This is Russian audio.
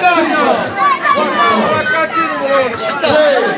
Прокатил! Прокатил!